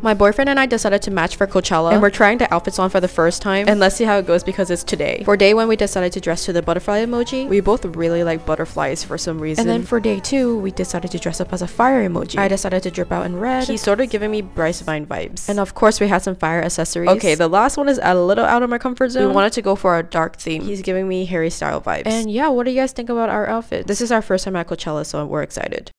My boyfriend and I decided to match for Coachella and we're trying the outfits on for the first time and let's see how it goes because it's today. For day one we decided to dress to the butterfly emoji. We both really like butterflies for some reason. And then for day two we decided to dress up as a fire emoji. I decided to drip out in red. He's sort of giving me Bryce Vine vibes. And of course we had some fire accessories. Okay the last one is a little out of my comfort zone. We wanted to go for a dark theme. He's giving me Harry Style vibes. And yeah what do you guys think about our outfit? This is our first time at Coachella so we're excited.